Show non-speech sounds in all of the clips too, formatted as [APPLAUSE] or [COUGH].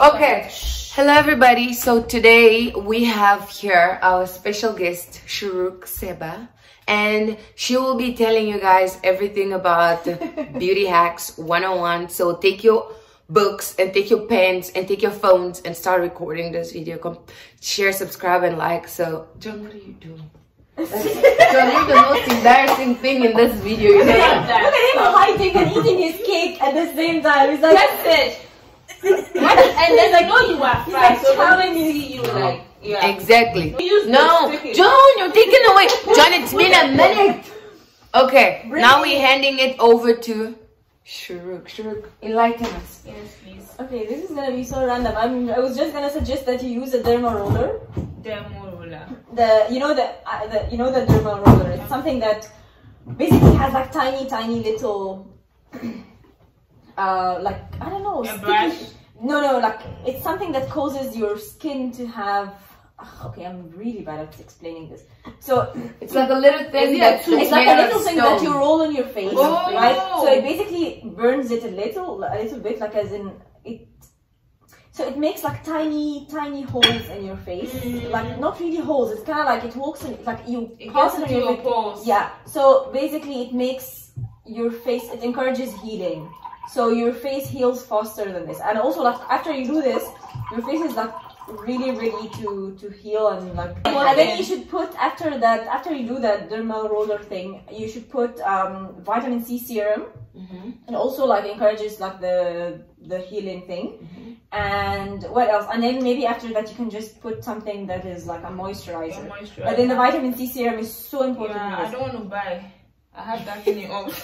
Okay, hello everybody. So today we have here our special guest Shuruk Seba and she will be telling you guys everything about [LAUGHS] beauty hacks 101. So take your books and take your pens and take your phones and start recording this video. Come share, subscribe and like. So John, what are you doing? [LAUGHS] John, you're the most embarrassing thing in this video. You know? Look at him hiding and eating his cake at the same time. He's like, That's it. And then I know you are fried, like so telling when you see like yeah. Exactly. No, the. John, you're taking away. John, it's been a minute. Okay, now we're handing it over to Shuruk. Shuruk, enlighten us. Yes, please. okay, this is gonna be so random. I'm, I was just gonna suggest that you use a derma roller. Demo roller. The you know the, uh, the you know the derma roller. It's something that basically has like tiny, tiny little, [CLEARS THROAT] uh, like I don't know. A sticky- brush? No, no, like it's something that causes your skin to have. ah, Okay, I'm really bad at explaining this. So It's like a little thing Is it It's like a little thing that you roll on your face, Oh. right? So it basically burns it a little, a little bit, like as in it. So it makes like tiny, tiny holes in your face. Like not really holes. It's kind of like it walks in, like you It pass gets it on into your face. pores. Yeah. So basically, it makes your face. It encourages healing. So your face heals faster than this. And also, like after you do this, your face is like really ready to to heal and like. And then you should put after that after you do that dermal roller thing, you should put um, vitamin C serum. Mhm. And also like encourages like the the healing thing. Mm-hmm. And what else? And then maybe after that you can just put something that is like a moisturizer. moisturizer. But then the vitamin C serum is so important. Yeah, I don't want to buy. I have that in the oven.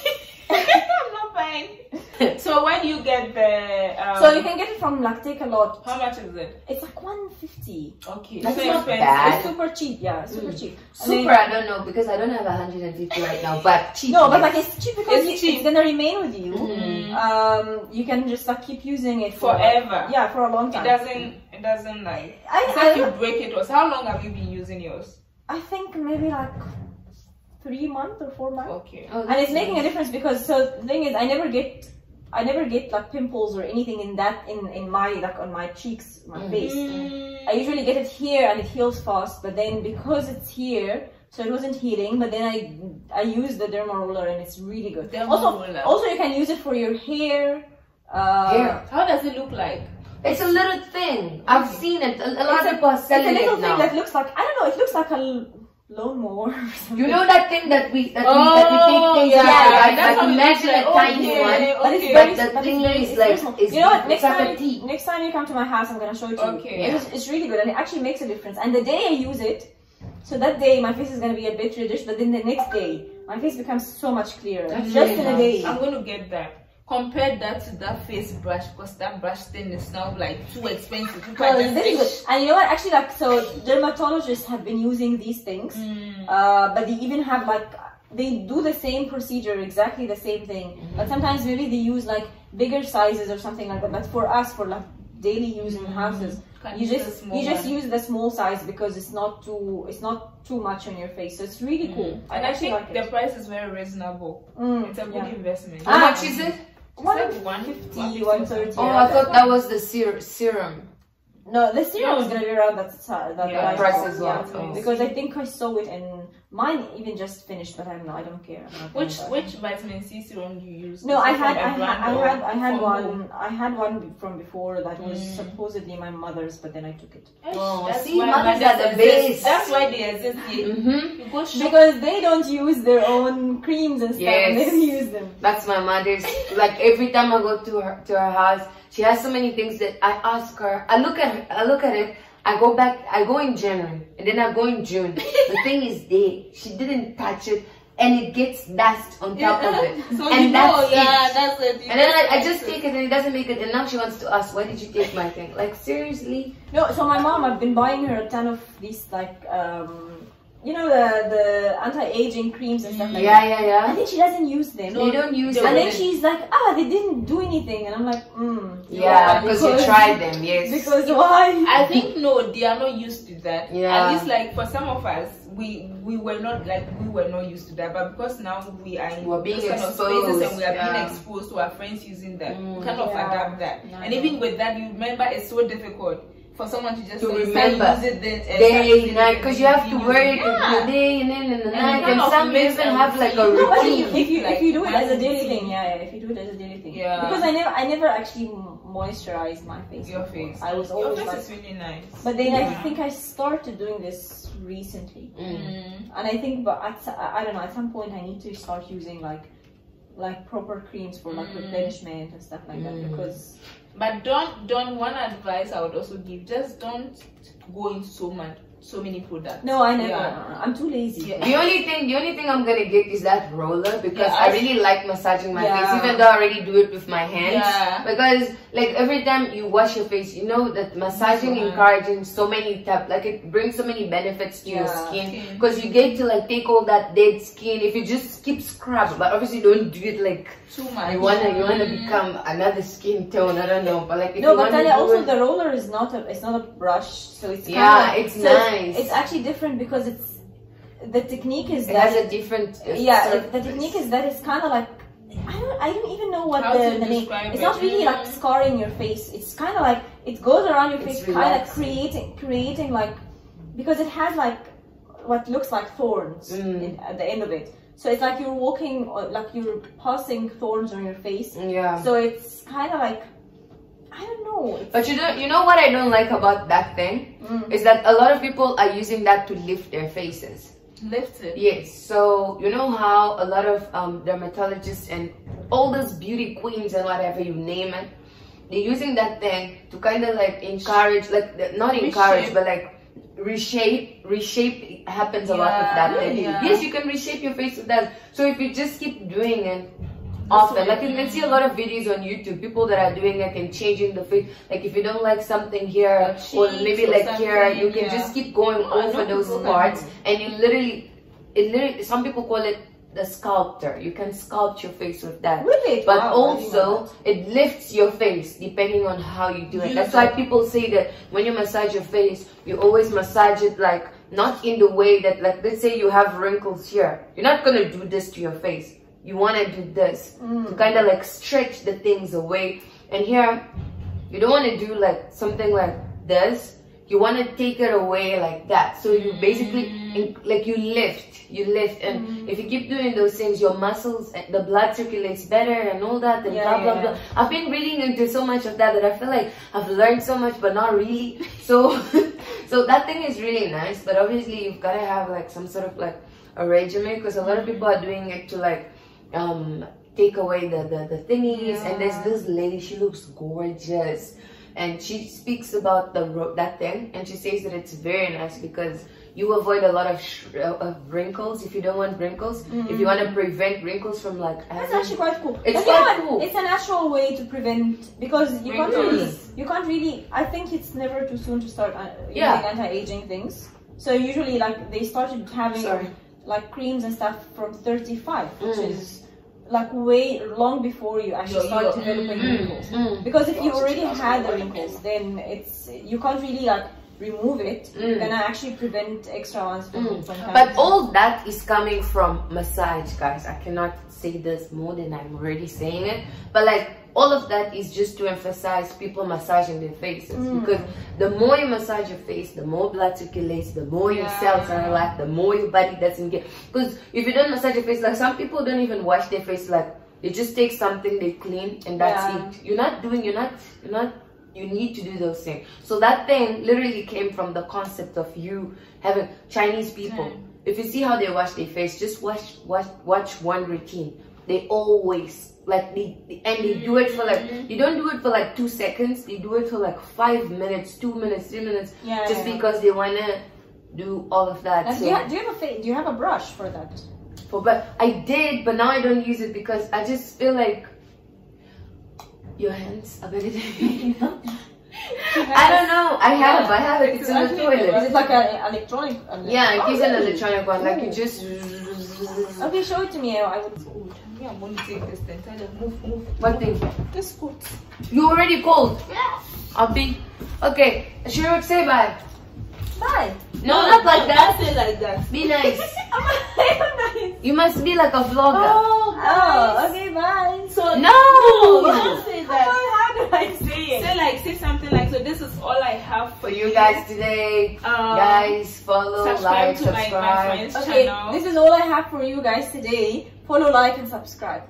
I'm not buying. [LAUGHS] So do you get the? Um, So you can get it from like Takealot. How much is it? It's like 150. Okay, That's so not expensive. bad. It's super cheap, yeah, super Mm. cheap. And Super, then- I don't know because I don't have 150 right now, but cheap. no, but like it's cheap because It's it's, cheap. it's gonna remain with you. Mhm. Um, you can just like keep using it for, Forever. Yeah, for a long time. It doesn't. It doesn't like. I, you I, break it. Or how long have you been using yours? I think maybe like three months or four months. Okay. Oh, and it's making a difference because so the thing is I never get I never get like pimples or anything in that in in my like on my cheeks my Mm. face Mm. I usually get it here and it heals fast but then because it's here so it wasn't healing but then I I use the derma roller and it's really good Derma also roller. also you can use it for your hair uh, Hair. How does it look like? It's a little thing. I've seen it. A, a lot It's of people are selling it it's a selling little it thing now. that looks like I don't know it looks like a l- lawnmower or. You know that thing that we that we that we oh, take things yeah, out, yeah, right? that's Like what it imagine a looks like. tiny Okay, one. But it's okay. very, But the but thing it's is like- small. is- you know what? Next it's like time, tea. next time you come to my house, I'm gonna show it to you. Okay. It is, it's really good and it actually makes a difference. And the day I use it, so that day my face is gonna be a bit reddish, but then the next day my face becomes so much clearer. That's just really in a day. I'm going to get that. Compare that to that face brush because that brush thing is now like too expensive. Well, this is good. And you know what? Actually, like so, dermatologists have been using these things, Mm. uh, but they even have like they do the same procedure, exactly the same thing. But sometimes maybe they use like bigger sizes or something like that. But for us, for like daily use in houses, Can you just you just one. use the small size because it's not too it's not too much on your face. So it's really cool. And I actually think like the price is very reasonable. Mm, It's a good yeah. investment. How Ah. much is it? One It's like fifty, 150, one thirty. Oh, I thought that was the ser- serum. No, the serum No. is gonna be around that size. That Yeah, price, price as well. Yeah, Oh. because I think I saw it and mine even just finished, but I'm not. I don't care. Not Which which vitamin C serum do you use? No, I had, from I a had, I had, I had one. home? I had one from before that was Mm. supposedly my mother's, but then I took it Oh, That's see, why mothers mothers are the base. That's why they exist. Mm-hmm. You go shop. because they don't use their own creams and stuff. and [LAUGHS] they don't use them. That's my mother's. Like every time I go to her to her house, she has so many things that I ask her. I look at her, I look at it. I go back. I go in January and then I go in June. the [LAUGHS] thing is there. She didn't touch it, and it gets dust on top of it. [LAUGHS] so and you that's know, it. yeah, that's it. You And then I, I just it. take it and it doesn't make it. And now she wants to ask, why did you take my thing? Like seriously? No, so my mom, I've been buying her a ton of these like um you know the the anti-aging creams and stuff like Yeah, that. yeah, And yeah. then she doesn't use them. You don't use the it. and then she's like, ah, they didn't do anything, and I'm like, mm, Yeah, because you tried them, yes. Because why? I think no, they are not used to that. Yeah. At least like for some of us, we we were not like we were not used to that. But because now we are in We're being those kind of spaces exposed, and we are yeah. being exposed to our friends using that, Mm. we kind of Yeah. adapt that. Yeah, and I even with that, you remember it's so difficult for someone to just To say, remember. Use it then, uh, Day, using night, because you have to use wear it." it in Yeah. the day and then in the And night. And some miss even have like a see- No, but routine. if, if you if you do it as a daily thing, yeah, yeah. If you do it as a daily thing, Yeah. Because I never I never actually moisturize my face. Your before. face. I was Your always face like, is really nice. but then I think I started doing this recently, Mm. And I think but at s- I don't know at some point I need to start using like like proper creams for like Mm. replenishment and stuff like that Mm. because But don't don't one advice I would also give just don't go in so much so many products. no I never Yeah. I'm too lazy. Yeah. The only thing, the only thing I'm gonna get is that roller because Yeah, I I- really like massaging my Yeah. face, even though I already do it with my hands. Yeah. Because like every time you wash your face, you know that massaging encouraging so many tap, like it brings so many benefits to your Yeah. skin. Skin. Because you get to like take all that dead skin if you just keep scrub, but obviously don't do it like Too much. you wanna you wanna Mm. become another skin tone. I don't know, but like if No, you but wanna Talia, do also it- the roller is not a it's not a brush, so it's kinda Yeah, it's so nice. It's, actually different because it's the technique is it that has a different uh, yeah it- the technique is that it's kind of like I don't I don't even know what How the, to the name. It's it? not really like scarring your face. It's kind of like it goes around your face, kind of relaxing. creating creating like because it has like what looks like thorns Mm. in, at the end of it. So it's like you're walking or like you're passing thorns on your face. yeah. So it's kind of like I don't know. But you don't, you know what I don't like about that thing Mm. is that a lot of people are using that to lift their faces. Lift it. Yes, so you know how a lot of um, dermatologists and all those beauty queens and whatever you name it, they're using that thing to kind of like encourage, like not encourage, Reshape. but like reshape. Reshape happens a lot with that thing. yeah. Yes, you can reshape your face with that. So if you just keep doing it often, like you can see a lot of videos on YouTube, people that are doing it and changing the face. Like if you don't like something here Or maybe or like here, you can yeah. just keep going over those parts. and you literally it literally some people call it the sculptor. You can sculpt your face with that. Really, but Wow, I didn't know also it lifts your face depending on how you do it. Use that's why people say that when you massage your face you always massage it like not in the way that like let's say you have wrinkles here. You're not gonna do this to your face you want to do this Mm. to kind of like stretch the things away. And here you don't want to do like something like this. You want to take it away like that. So you basically in, like you lift you lift. And if you keep doing those things your muscles and the blood circulates better and all that and Yeah, blah blah yeah, blah. i've been reading into so much of that that i feel like i've learned so much but not really. [LAUGHS] So [LAUGHS] so that thing is really nice. But obviously you've got to have like some sort of like a regimen because a lot of people are doing it to like um take away the the, the thingies and there's this lady she looks gorgeous and she speaks about the that thing and she says that it's very nice because you avoid a lot of, sh- uh, of wrinkles if you don't want wrinkles if you want to prevent wrinkles from like That's actually quite cool. It's But quite yeah, cool. It's a natural way to prevent because you can't really, you can't really. I think it's never too soon to start uh, using Yeah. anti-aging things. So usually, like they started having Sorry. Like creams and stuff from 35, which Mm. is like way long before you actually Yo, start yo, developing mm, wrinkles. Mm. Because if you already had the wrinkles, then it's you can't really like remove it. Mm. gonna actually prevent extra ones from, Mm. from. But all that is coming from massage, guys. I cannot say this more than I'm already saying it. But like all of that is just to emphasize people massaging their faces Mm. because the more you massage your face, the more blood circulates, the more your cells are relaxed, the more your body doesn't get. Because if you don't massage your face, like some people don't even wash their face, like they just take something they clean and that's Yeah. it. You're not doing. You're not. You're not. You need to do those things. So that thing literally came from the concept of you having Chinese people. Mm. If you see how they wash their face, just watch watch watch one routine. They always like they and they do it for like you don't do it for like two seconds. They do it for like five minutes, two minutes, three minutes, yeah, just yeah. because they wanna do all of that. So do, you ha- do you have a do you have a brush for that? for but I did, but now I don't use it because I just feel like your hands are better than me. I don't know. I have. I have it. It's in the toilet. Is it like an electronic? Yeah, it oh, is an oh. electronic one. Like you oh. just. Okay, show it to me. I would. Old. Me, I'm only taking this thing. Tell them, move, move. What thing? This coat. You already cold. Yeah. I'll be. Okay, Shiruk, say bye. Bye. No, not like that. Don't say like that. Be nice. [LAUGHS] [LAUGHS] nice. You must be like a vlogger. Oh, Oh, okay, bye. So No! you don't say that. How do I say Say like say something like so. This is all I have for For you guys today, Um, guys, follow, subscribe like, to my, my subscribe. Okay, channel. this is all I have for you guys today. Follow, like, and subscribe.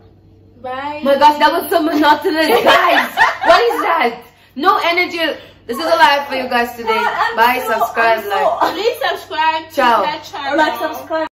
Bye. Oh my gosh, that was so monotonous, [LAUGHS] guys. what is that? No energy. This is all I have for you guys today. Bye, subscribe, like. Please subscribe Ciao. to channel. Or like, subscribe.